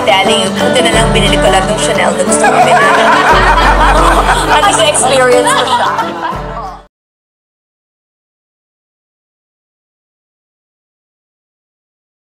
I'm telling you, buti na lang binili ko lang yung Chanel na gusto ko binili. Ano At least experience ko siya.